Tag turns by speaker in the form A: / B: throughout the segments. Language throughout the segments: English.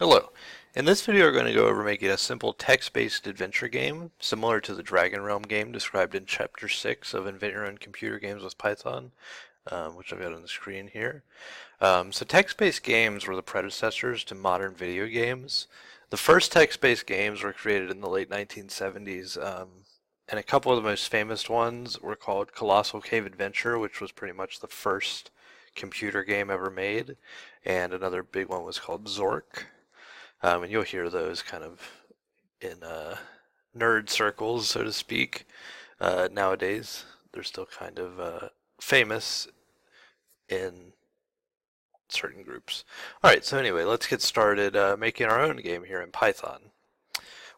A: Hello. In this video we're going to go over making a simple text-based adventure game similar to the Dragon Realm game described in chapter 6 of Invent Your Own Computer Games with Python, um, which I've got on the screen here. Um, so text-based games were the predecessors to modern video games. The first text-based games were created in the late 1970s um, and a couple of the most famous ones were called Colossal Cave Adventure, which was pretty much the first computer game ever made, and another big one was called Zork. Um, and you'll hear those kind of in uh, nerd circles, so to speak. Uh, nowadays, they're still kind of uh, famous in certain groups. All right, so anyway, let's get started uh, making our own game here in Python.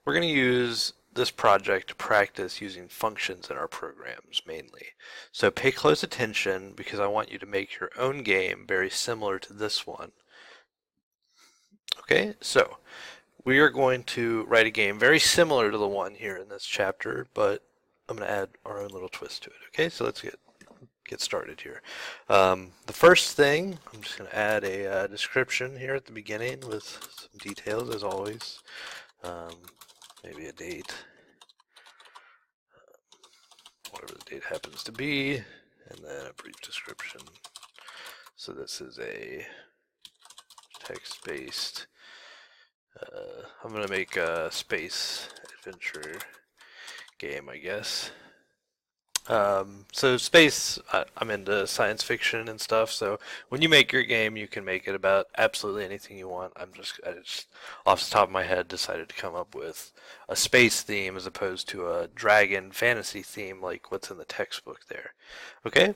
A: We're going to use this project to practice using functions in our programs mainly. So pay close attention because I want you to make your own game very similar to this one Okay, so we are going to write a game very similar to the one here in this chapter, but I'm going to add our own little twist to it. Okay, so let's get get started here. Um, the first thing, I'm just going to add a uh, description here at the beginning with some details as always. Um, maybe a date, whatever the date happens to be, and then a brief description. So this is a text-based. Uh, I'm gonna make a space adventure game, I guess. Um, so space, I, am into science fiction and stuff. So when you make your game, you can make it about absolutely anything you want. I'm just, I just off the top of my head decided to come up with a space theme as opposed to a dragon fantasy theme like what's in the textbook there. Okay,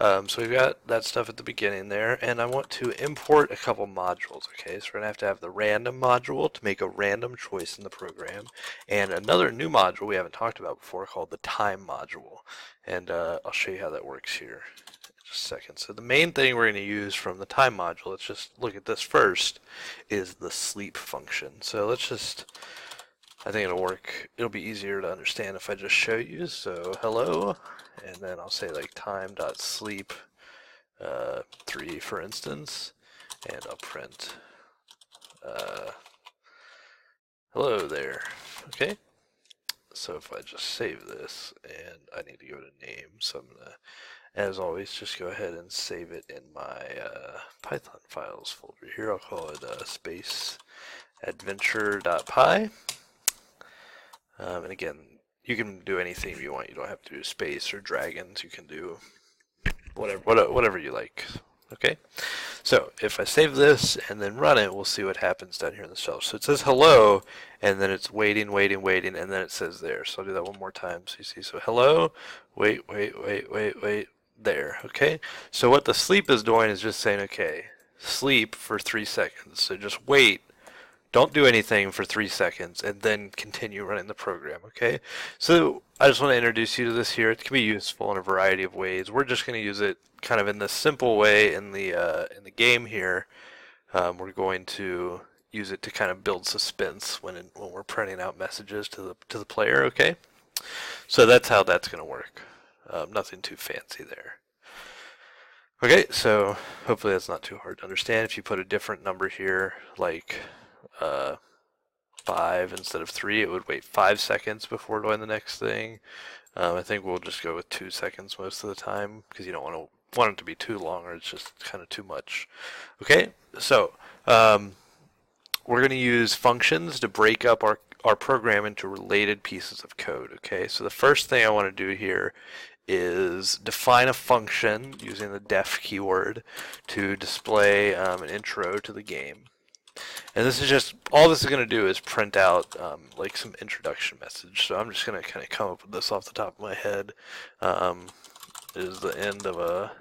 A: um, so we've got that stuff at the beginning there, and I want to import a couple modules, okay? So we're going to have to have the random module to make a random choice in the program, and another new module we haven't talked about before called the time module, and uh, I'll show you how that works here in just a second. So the main thing we're going to use from the time module, let's just look at this first, is the sleep function. So let's just I think it'll work. It'll be easier to understand if I just show you. So hello, and then I'll say like time dot sleep uh, three, for instance, and I'll print uh, hello there. Okay. So if I just save this, and I need to it a name, so I'm gonna, as always, just go ahead and save it in my uh, Python files folder here. I'll call it uh, space adventure.py. Um, and again, you can do anything you want. You don't have to do space or dragons. You can do whatever whatever you like. Okay, so if I save this and then run it, we'll see what happens down here in the shell. So it says hello, and then it's waiting, waiting, waiting, and then it says there. So I'll do that one more time so you see. So hello, wait, wait, wait, wait, wait, there. Okay, so what the sleep is doing is just saying, okay, sleep for three seconds. So just wait don't do anything for three seconds and then continue running the program, okay? So I just want to introduce you to this here. It can be useful in a variety of ways. We're just going to use it kind of in this simple way in the uh, in the game here. Um, we're going to use it to kind of build suspense when when we're printing out messages to the to the player, okay? So that's how that's going to work. Um, nothing too fancy there. Okay, so hopefully that's not too hard to understand. If you put a different number here, like uh, five instead of three, it would wait five seconds before doing the next thing. Um, I think we'll just go with two seconds most of the time because you don't want to want it to be too long or it's just kind of too much. Okay, so um, we're going to use functions to break up our our program into related pieces of code. Okay, so the first thing I want to do here is define a function using the def keyword to display um, an intro to the game. And this is just, all this is going to do is print out um, like some introduction message. So I'm just going to kind of come up with this off the top of my head. Um, is the end of a,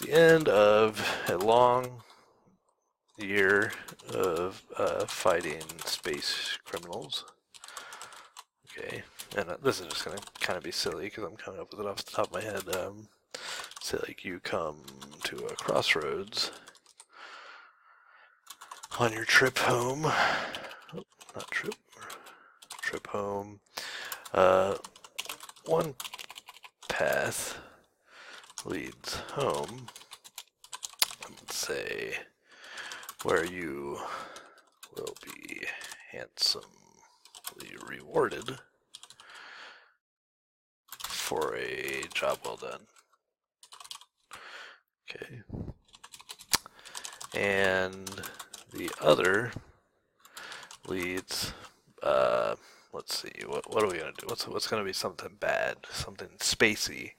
A: the end of a long year of uh, fighting space criminals. Okay, and uh, this is just going to kind of be silly because I'm coming up with it off the top of my head. Um, say like you come to a crossroads on your trip home. Not trip. Trip home. Uh, one path leads home. Let's say where you will be handsomely rewarded for a job well done. Okay. And the other leads, uh, let's see, what, what are we to do? What's, what's to be something bad, something spacey?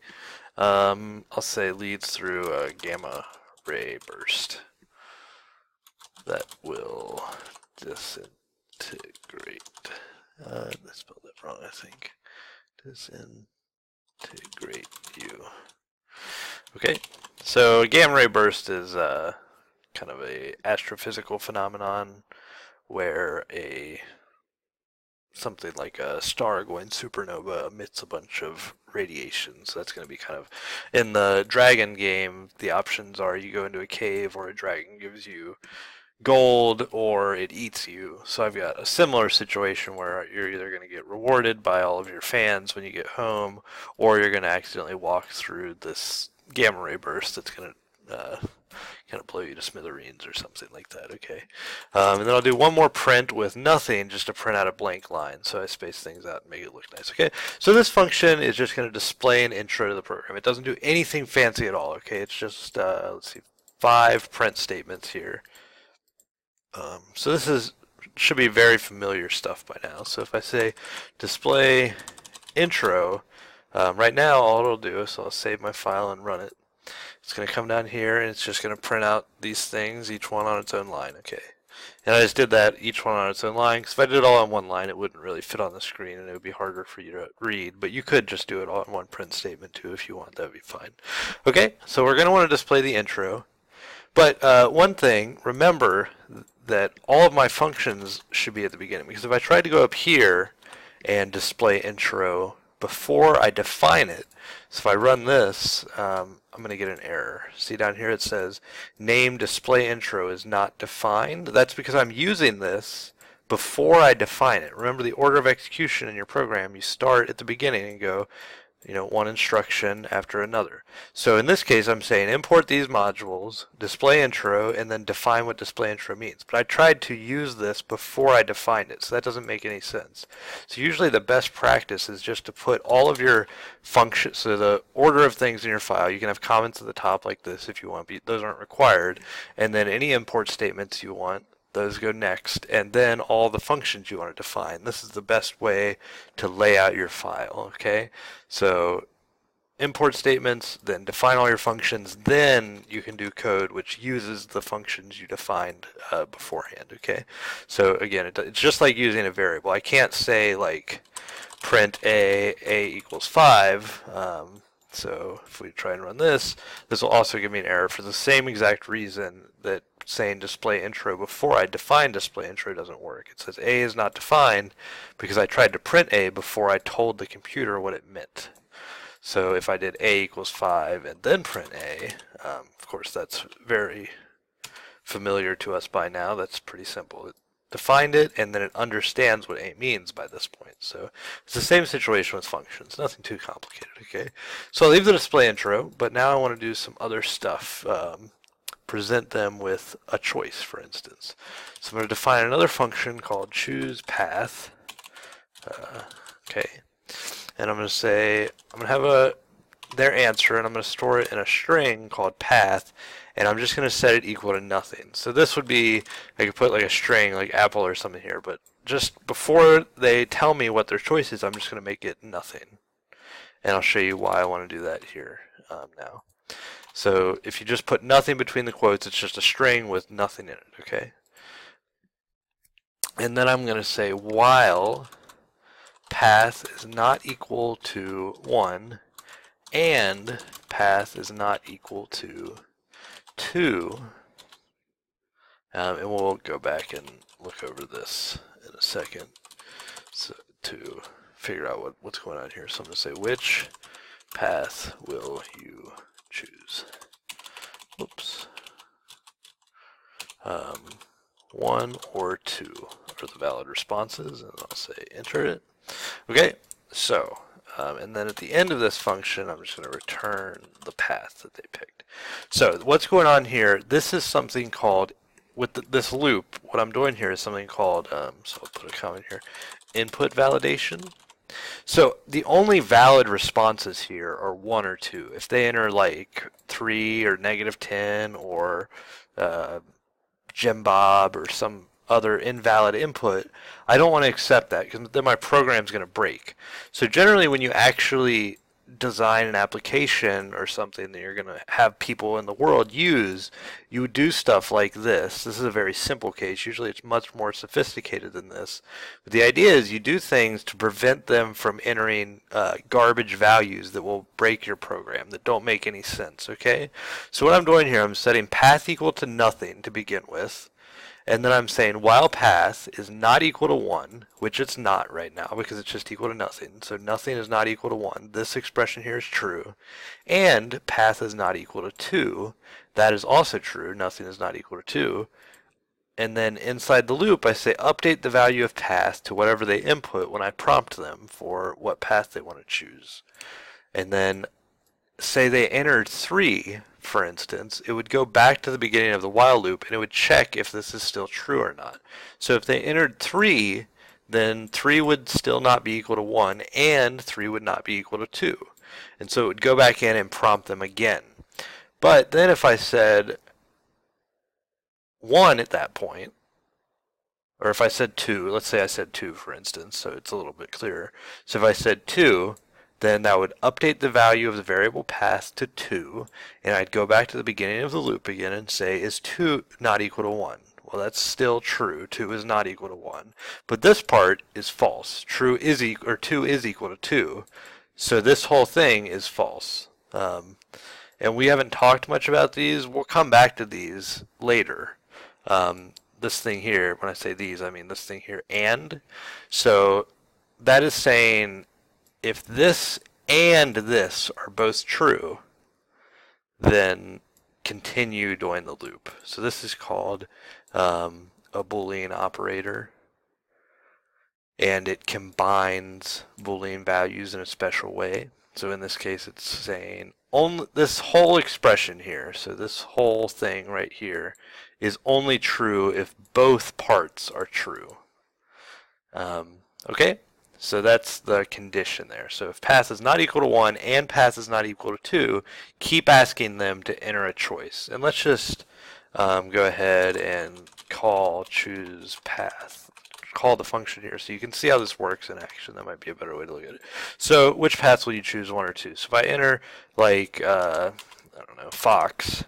A: Um, I'll say leads through a gamma ray burst that will disintegrate. Uh, I spelled that wrong, I think. Disintegrate you. Okay, so gamma ray burst is uh, kind of a astrophysical phenomenon where a something like a star going supernova emits a bunch of radiation. So that's going to be kind of in the dragon game. The options are you go into a cave, or a dragon gives you gold, or it eats you. So I've got a similar situation where you're either going to get rewarded by all of your fans when you get home, or you're going to accidentally walk through this gamma ray burst that's going to uh, kind of blow you to smithereens or something like that, okay? Um, and then I'll do one more print with nothing just to print out a blank line. So I space things out and make it look nice, okay? So this function is just going to display an intro to the program. It doesn't do anything fancy at all, okay? It's just, uh, let's see, five print statements here. Um, so this is should be very familiar stuff by now. So if I say display intro, um, right now all it'll do is I'll save my file and run it. It's going to come down here and it's just going to print out these things, each one on its own line. Okay. And I just did that, each one on its own line, because if I did it all on one line, it wouldn't really fit on the screen and it would be harder for you to read. But you could just do it all in one print statement too if you want, that would be fine. Okay, so we're going to want to display the intro. But uh, one thing, remember that all of my functions should be at the beginning, because if I tried to go up here and display intro before I define it, so if I run this, um, I'm going to get an error. See down here it says name display intro is not defined. That's because I'm using this before I define it. Remember the order of execution in your program, you start at the beginning and go you know, one instruction after another. So in this case, I'm saying import these modules, display intro, and then define what display intro means. But I tried to use this before I defined it, so that doesn't make any sense. So usually the best practice is just to put all of your functions, so the order of things in your file, you can have comments at the top like this if you want, but those aren't required, and then any import statements you want, those go next, and then all the functions you want to define. This is the best way to lay out your file, okay? So import statements, then define all your functions, then you can do code which uses the functions you defined uh, beforehand, okay? So again, it, it's just like using a variable. I can't say like print a, a equals 5, um, so if we try and run this, this will also give me an error for the same exact reason that saying display intro before I define display intro doesn't work. It says A is not defined because I tried to print A before I told the computer what it meant. So if I did A equals 5 and then print A, um, of course that's very familiar to us by now. That's pretty simple. It defined it and then it understands what A means by this point. So it's the same situation with functions. Nothing too complicated, okay? So I'll leave the display intro, but now I want to do some other stuff. Um, present them with a choice, for instance. So I'm going to define another function called choose path. Uh, okay. And I'm going to say, I'm going to have a their answer, and I'm going to store it in a string called path, and I'm just going to set it equal to nothing. So this would be, I could put like a string, like apple or something here, but just before they tell me what their choice is, I'm just going to make it nothing. And I'll show you why I want to do that here um, now. So if you just put nothing between the quotes, it's just a string with nothing in it, okay? And then I'm going to say while path is not equal to 1 and path is not equal to 2. Um, and we'll go back and look over this in a second so to figure out what, what's going on here. So I'm going to say which path will you choose. Oops. Um, one or two are the valid responses, and I'll say enter it. Okay, so, um, and then at the end of this function, I'm just going to return the path that they picked. So what's going on here, this is something called with th this loop, what I'm doing here is something called, um, so I'll put a comment here, input validation. So the only valid responses here are one or two. If they enter like 3 or negative 10 or uh, Gembob or some other invalid input, I don't want to accept that because then my program's going to break. So generally when you actually design an application or something that you're going to have people in the world use, you do stuff like this. This is a very simple case. Usually it's much more sophisticated than this. But the idea is you do things to prevent them from entering uh, garbage values that will break your program, that don't make any sense, okay? So what I'm doing here, I'm setting path equal to nothing to begin with and then I'm saying while path is not equal to 1, which it's not right now because it's just equal to nothing. So nothing is not equal to 1. This expression here is true. And path is not equal to 2. That is also true. Nothing is not equal to 2. And then inside the loop, I say update the value of path to whatever they input when I prompt them for what path they want to choose. And then say they entered 3 for instance, it would go back to the beginning of the while loop and it would check if this is still true or not. So if they entered 3, then 3 would still not be equal to 1 and 3 would not be equal to 2. And so it would go back in and prompt them again. But then if I said 1 at that point, or if I said 2, let's say I said 2 for instance, so it's a little bit clearer. So if I said 2, then that would update the value of the variable path to 2, and I'd go back to the beginning of the loop again and say, is 2 not equal to 1? Well, that's still true. 2 is not equal to 1. But this part is false. True is equal, or 2 is equal to 2. So this whole thing is false. Um, and we haven't talked much about these. We'll come back to these later. Um, this thing here, when I say these, I mean this thing here, and. So that is saying if this and this are both true, then continue doing the loop. So this is called um, a Boolean operator. And it combines Boolean values in a special way. So in this case, it's saying only this whole expression here, so this whole thing right here, is only true if both parts are true. Um, okay? So that's the condition there. So if path is not equal to 1 and path is not equal to 2, keep asking them to enter a choice. And let's just um, go ahead and call choose path. Call the function here so you can see how this works in action. That might be a better way to look at it. So which paths will you choose, 1 or 2? So if I enter like, uh, I don't know, fox,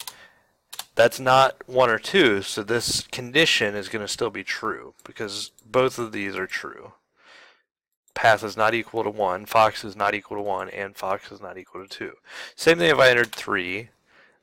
A: that's not 1 or 2, so this condition is going to still be true because both of these are true path is not equal to 1, fox is not equal to 1, and fox is not equal to 2. Same thing if I entered 3.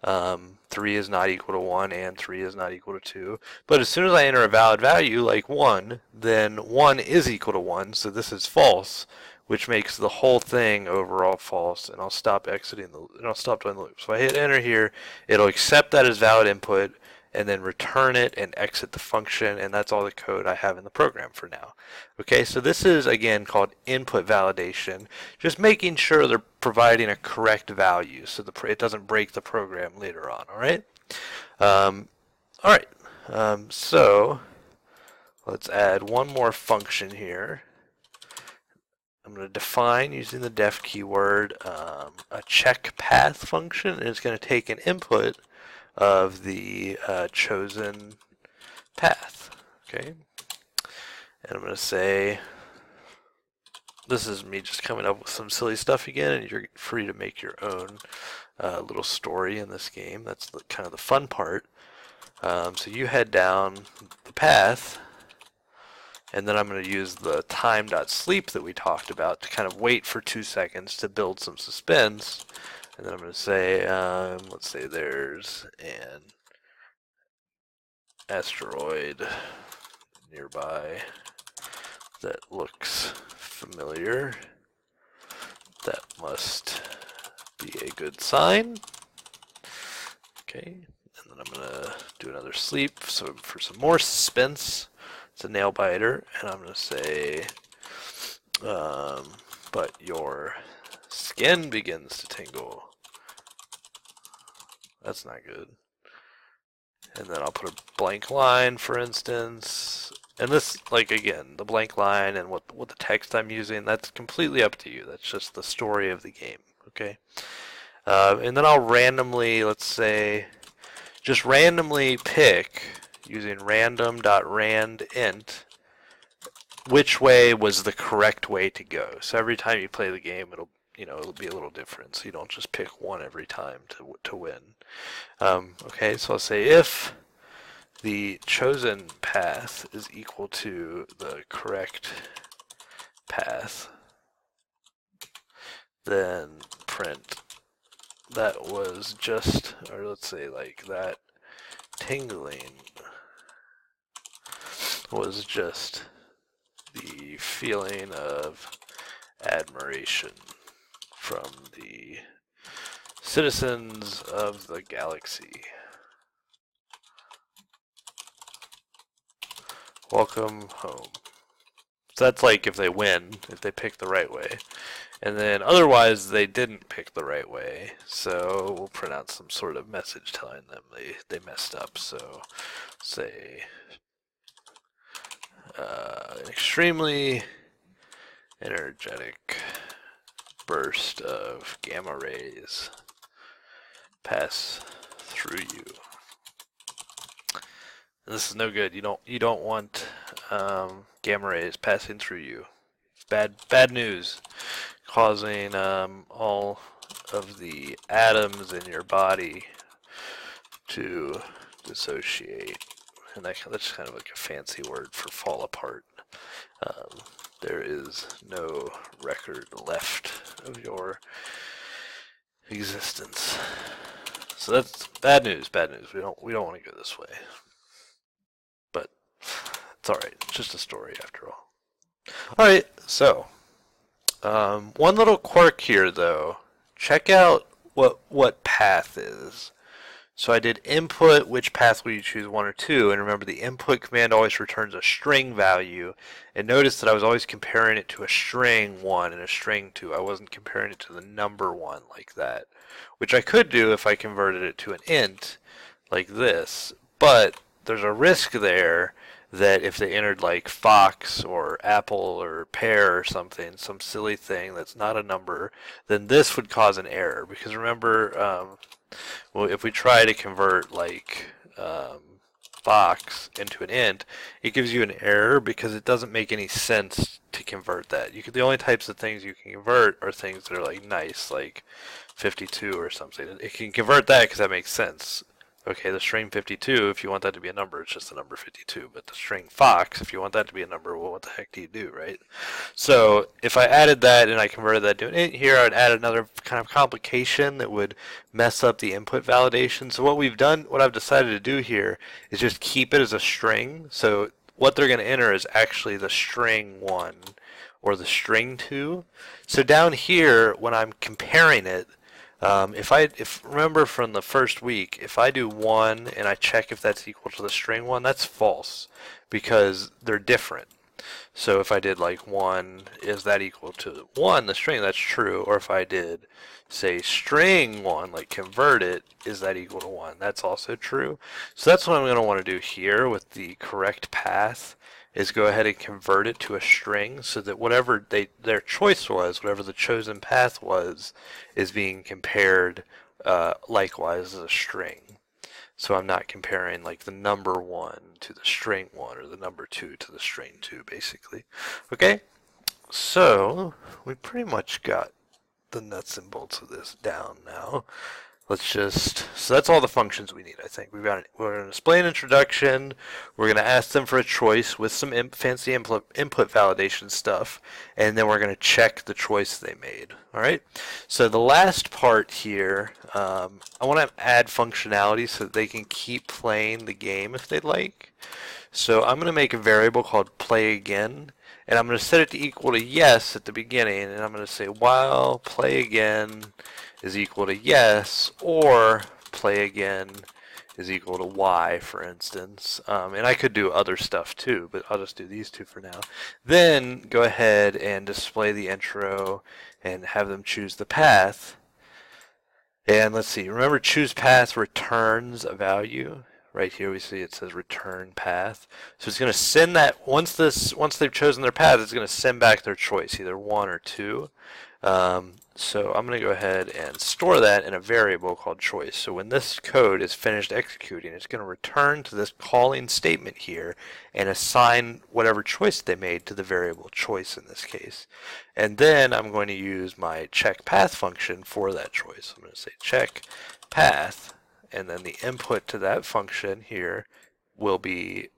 A: Um, 3 is not equal to 1, and 3 is not equal to 2. But as soon as I enter a valid value, like 1, then 1 is equal to 1, so this is false, which makes the whole thing overall false, and I'll stop exiting the, and I'll stop doing the loop. So I hit enter here, it'll accept that as valid input, and then return it and exit the function and that's all the code I have in the program for now. Okay, so this is again called input validation, just making sure they're providing a correct value so the, it doesn't break the program later on, alright? Um, alright, um, so let's add one more function here. I'm going to define using the def keyword um, a check path function and it's going to take an input of the uh, chosen path. Okay, and I'm going to say this is me just coming up with some silly stuff again, and you're free to make your own uh, little story in this game. That's the, kind of the fun part. Um, so you head down the path, and then I'm going to use the time.sleep that we talked about to kind of wait for two seconds to build some suspense and then I'm going to say, um, let's say there's an asteroid nearby that looks familiar. That must be a good sign. Okay, and then I'm going to do another sleep. So for some more suspense, it's a nail biter, and I'm going to say, um, but your skin begins to tingle. That's not good. and then I'll put a blank line, for instance. And this, like again, the blank line and what what the text I'm using, that's completely up to you. That's just the story of the game, okay? Uh, and then I'll randomly, let's say, just randomly pick using random.randint which way was the correct way to go. So every time you play the game, it'll you know it'll be a little different. So you don't just pick one every time to to win. Um, okay, so I'll say if the chosen path is equal to the correct path, then print that was just, or let's say like that tingling was just the feeling of admiration from the citizens of the galaxy. Welcome home. So that's like if they win, if they pick the right way. And then otherwise they didn't pick the right way. So we'll print out some sort of message telling them they, they messed up. So say uh, extremely energetic burst of gamma rays pass through you. This is no good. You don't you don't want um, gamma rays passing through you. Bad bad news, causing um, all of the atoms in your body to dissociate, and that, that's kind of like a fancy word for fall apart. Um, there is no record left of your existence. So that's bad news. Bad news. We don't we don't want to go this way. But it's alright. It's just a story after all. Alright, so. Um, one little quirk here, though. Check out what what path is. So I did input, which path will you choose, 1 or 2, and remember the input command always returns a string value, and notice that I was always comparing it to a string 1 and a string 2. I wasn't comparing it to the number 1 like that, which I could do if I converted it to an int like this, but there's a risk there that if they entered like Fox or Apple or Pear or something, some silly thing that's not a number, then this would cause an error. Because remember, um, well, if we try to convert like um, Fox into an int, it gives you an error because it doesn't make any sense to convert that. You can, the only types of things you can convert are things that are like nice, like 52 or something. It can convert that because that makes sense. Okay, the string 52, if you want that to be a number, it's just the number 52. But the string fox, if you want that to be a number, well, what the heck do you do, right? So if I added that and I converted that to an int here, I'd add another kind of complication that would mess up the input validation. So what we've done, what I've decided to do here is just keep it as a string. So what they're going to enter is actually the string 1 or the string 2. So down here, when I'm comparing it, um, if I if remember from the first week, if I do one and I check if that's equal to the string one, that's false because they're different. So if I did like one, is that equal to one, the string, that's true. Or if I did say string one, like convert it, is that equal to one? That's also true. So that's what I'm going to want to do here with the correct path is go ahead and convert it to a string so that whatever they their choice was, whatever the chosen path was, is being compared uh, likewise as a string. So I'm not comparing like the number one to the string one or the number two to the string two, basically. Okay, so we pretty much got the nuts and bolts of this down now let's just, so that's all the functions we need, I think. We've got, we're going to display an introduction, we're going to ask them for a choice with some imp, fancy input, input validation stuff, and then we're going to check the choice they made. All right, so the last part here, um, I want to add functionality so that they can keep playing the game if they'd like. So I'm going to make a variable called play again, and I'm going to set it to equal to yes at the beginning, and I'm going to say while play again is equal to yes, or play again is equal to y, for instance. Um, and I could do other stuff too, but I'll just do these two for now. Then go ahead and display the intro and have them choose the path. And let's see, remember choose path returns a value, right here we see it says return path. So it's going to send that once this once they've chosen their path, it's going to send back their choice, either one or two. Um, so I'm going to go ahead and store that in a variable called choice. So when this code is finished executing, it's going to return to this calling statement here and assign whatever choice they made to the variable choice in this case. And then I'm going to use my check path function for that choice. I'm going to say check path and then the input to that function here will be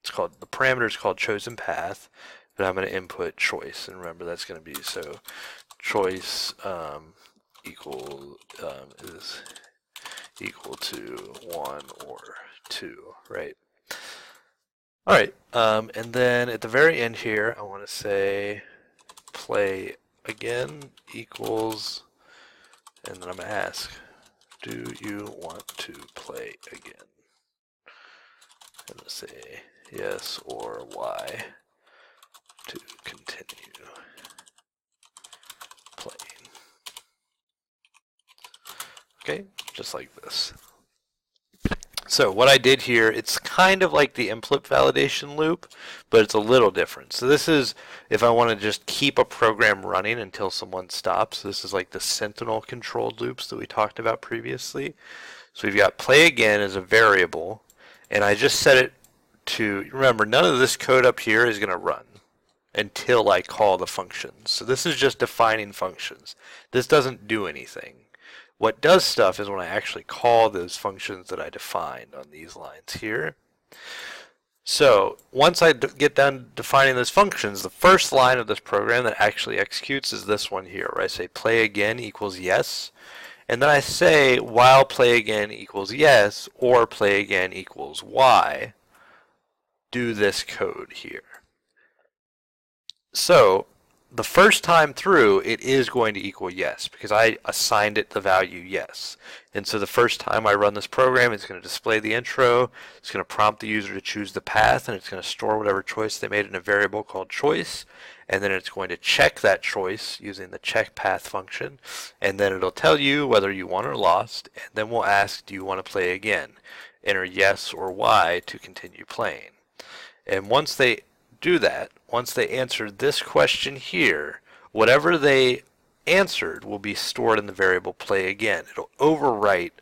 A: it's called the parameter is called chosen path but I'm going to input choice and remember that's going to be so choice um, equal um, is equal to one or two right? All right um, and then at the very end here I want to say play again equals and then I'm going to ask do you want to play again? I'm going to say yes or Y to continue playing. Okay, just like this. So what I did here, it's kind of like the input validation loop, but it's a little different. So this is if I want to just keep a program running until someone stops. This is like the Sentinel controlled loops that we talked about previously. So we've got play again as a variable, and I just set it to, remember, none of this code up here is going to run until I call the functions. So this is just defining functions. This doesn't do anything. What does stuff is when I actually call those functions that I defined on these lines here. So once I get done defining those functions, the first line of this program that actually executes is this one here, where I say play again equals yes. And then I say while play again equals yes or play again equals y, do this code here. So the first time through, it is going to equal yes because I assigned it the value yes. And so the first time I run this program, it's going to display the intro, it's going to prompt the user to choose the path, and it's going to store whatever choice they made in a variable called choice. And then it's going to check that choice using the check path function. And then it'll tell you whether you won or lost. And then we'll ask, do you want to play again? Enter yes or Y to continue playing. And once they do that, once they answer this question here, whatever they answered will be stored in the variable play again. It'll overwrite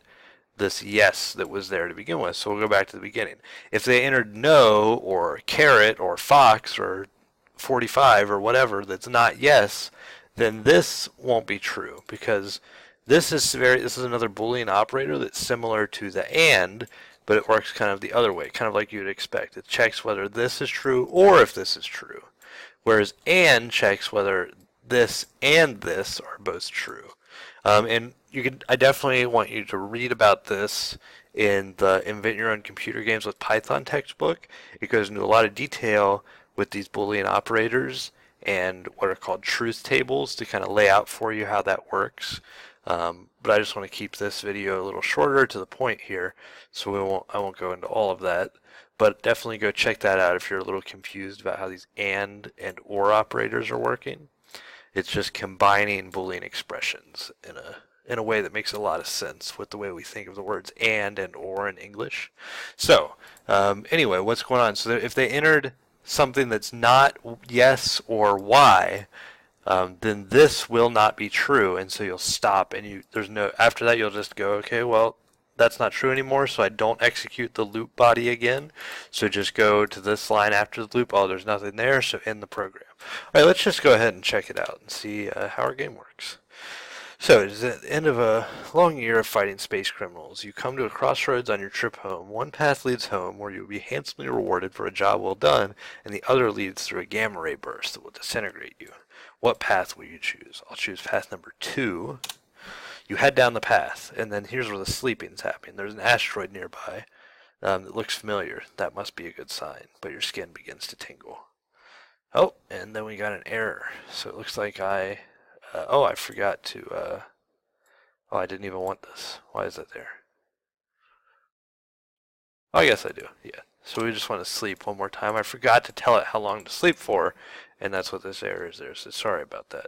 A: this yes that was there to begin with. So we'll go back to the beginning. If they entered no or carrot or fox or 45 or whatever that's not yes, then this won't be true because this is very this is another boolean operator that's similar to the and but it works kind of the other way, kind of like you'd expect. It checks whether this is true or if this is true. Whereas AND checks whether this and this are both true. Um, and you can, I definitely want you to read about this in the Invent Your Own Computer Games with Python textbook. It goes into a lot of detail with these Boolean operators and what are called truth tables to kind of lay out for you how that works. Um, but I just want to keep this video a little shorter to the point here, so we won't I won't go into all of that. But definitely go check that out if you're a little confused about how these AND and OR operators are working. It's just combining Boolean expressions in a in a way that makes a lot of sense with the way we think of the words and and or in English. So um, anyway, what's going on? So if they entered something that's not yes or y, um, then this will not be true, and so you'll stop, and you there's no after that you'll just go, okay, well that's not true anymore, so I don't execute the loop body again. So just go to this line after the loop. Oh, there's nothing there, so end the program. All right, let's just go ahead and check it out and see uh, how our game works. So, it is the end of a long year of fighting space criminals. You come to a crossroads on your trip home. One path leads home, where you will be handsomely rewarded for a job well done, and the other leads through a gamma ray burst that will disintegrate you. What path will you choose? I'll choose path number two. You head down the path, and then here's where the sleeping is happening. There's an asteroid nearby um, that looks familiar. That must be a good sign, but your skin begins to tingle. Oh, and then we got an error. So it looks like I... Uh, oh, I forgot to... Uh, oh, I didn't even want this. Why is that there? Oh, I guess I do. Yeah. So we just want to sleep one more time. I forgot to tell it how long to sleep for, and that's what this error is there. So sorry about that.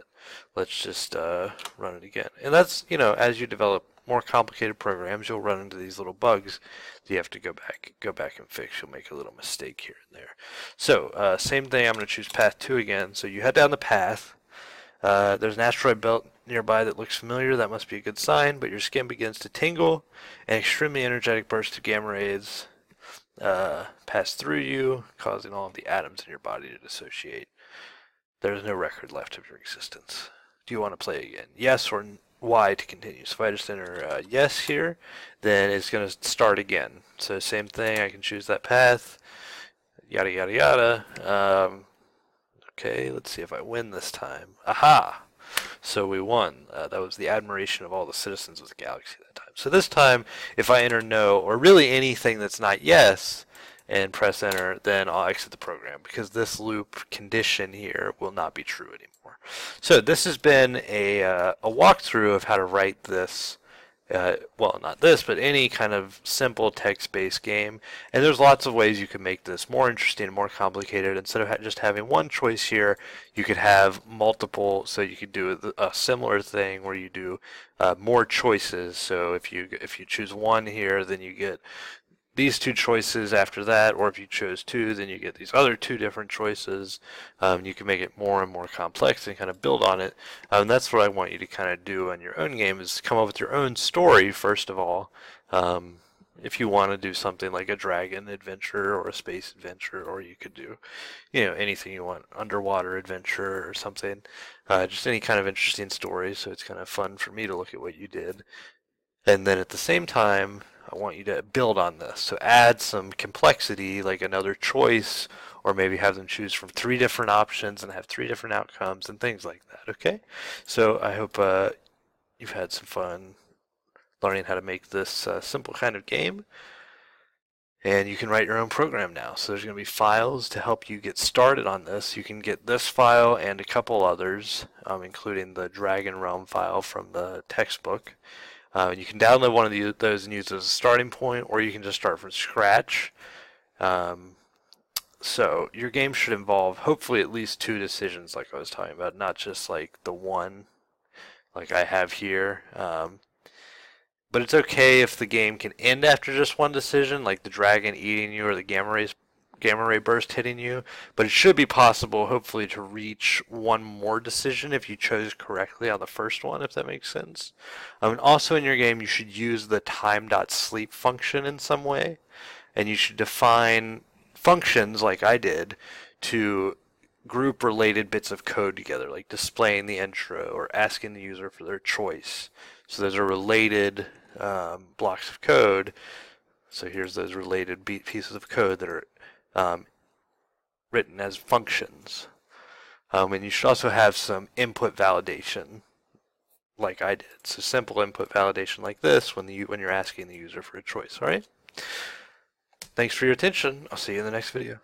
A: Let's just uh, run it again. And that's, you know, as you develop more complicated programs, you'll run into these little bugs that you have to go back go back and fix. You'll make a little mistake here and there. So uh, same thing. I'm going to choose path two again. So you head down the path. Uh, there's an asteroid belt nearby that looks familiar. That must be a good sign. But your skin begins to tingle. An extremely energetic burst of gamma rays uh, pass through you, causing all of the atoms in your body to dissociate. There is no record left of your existence. Do you want to play again? Yes or Y to continue. So if I just enter uh, yes here, then it's going to start again. So same thing, I can choose that path, yada yada yada. Um, okay, let's see if I win this time. Aha! So we won. Uh, that was the admiration of all the citizens of the galaxy at that time. So this time, if I enter no, or really anything that's not yes, and press enter, then I'll exit the program because this loop condition here will not be true anymore. So this has been a, uh, a walkthrough of how to write this uh, well, not this, but any kind of simple text-based game. And there's lots of ways you can make this more interesting and more complicated. Instead of ha just having one choice here, you could have multiple. So you could do a, a similar thing where you do uh, more choices. So if you if you choose one here, then you get these two choices after that, or if you chose two, then you get these other two different choices. Um, you can make it more and more complex and kind of build on it. Um, that's what I want you to kind of do in your own game is come up with your own story first of all. Um, if you want to do something like a dragon adventure or a space adventure, or you could do, you know, anything you want, underwater adventure or something, uh, just any kind of interesting story. So it's kind of fun for me to look at what you did. And then at the same time, I want you to build on this. So add some complexity, like another choice, or maybe have them choose from three different options and have three different outcomes and things like that. Okay? So I hope uh, you've had some fun learning how to make this uh, simple kind of game. And you can write your own program now. So there's going to be files to help you get started on this. You can get this file and a couple others, um, including the Dragon Realm file from the textbook. Uh, you can download one of the, those and use as a starting point, or you can just start from scratch. Um, so your game should involve hopefully at least two decisions, like I was talking about, not just like the one, like I have here. Um, but it's okay if the game can end after just one decision, like the dragon eating you or the gamma rays gamma ray burst hitting you, but it should be possible, hopefully, to reach one more decision if you chose correctly on the first one, if that makes sense. Um, and also in your game, you should use the time.sleep function in some way, and you should define functions like I did to group related bits of code together, like displaying the intro or asking the user for their choice. So those are related um, blocks of code. So here's those related pieces of code that are um, written as functions. Um, and you should also have some input validation like I did. So simple input validation like this when, the, when you're asking the user for a choice, alright? Thanks for your attention. I'll see you in the next video.